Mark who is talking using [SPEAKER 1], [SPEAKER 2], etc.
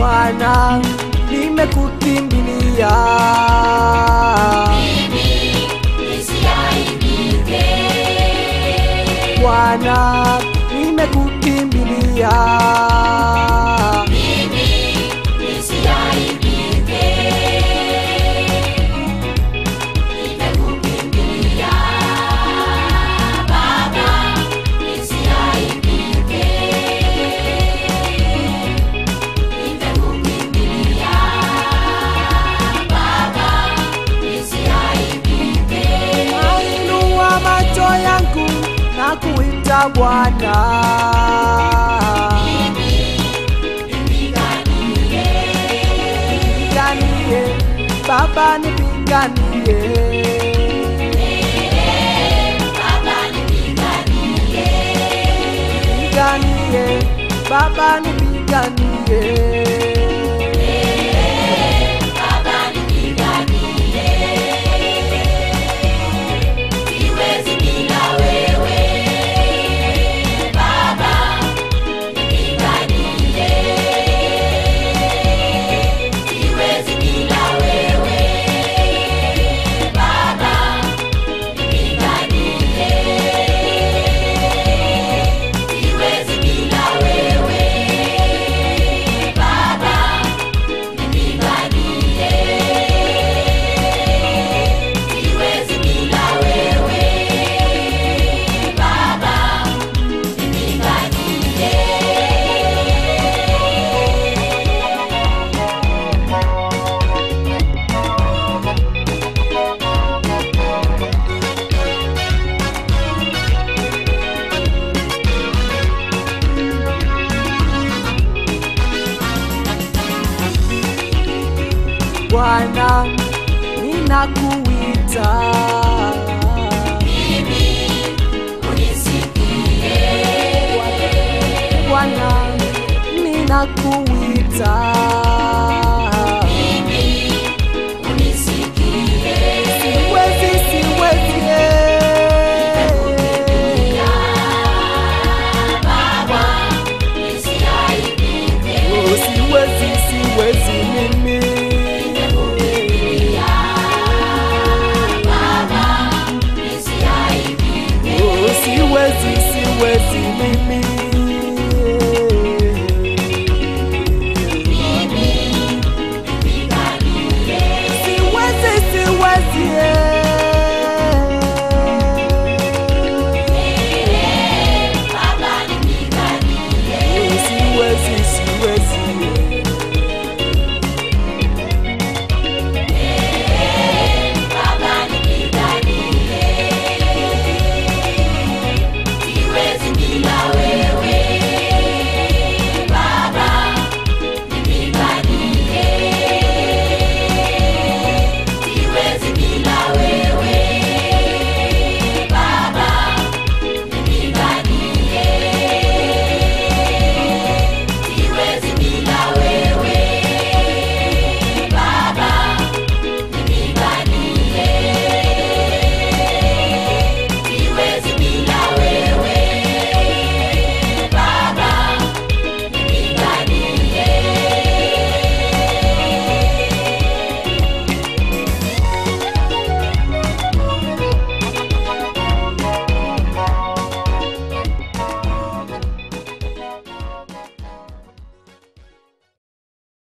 [SPEAKER 1] Bwana, nimekukimbilia kwakwana ipinganiye baba nipinganiye ipinganiye baba nipinganiye Bwana ninakuita Bwana ninakuita siwezi siwezi mimi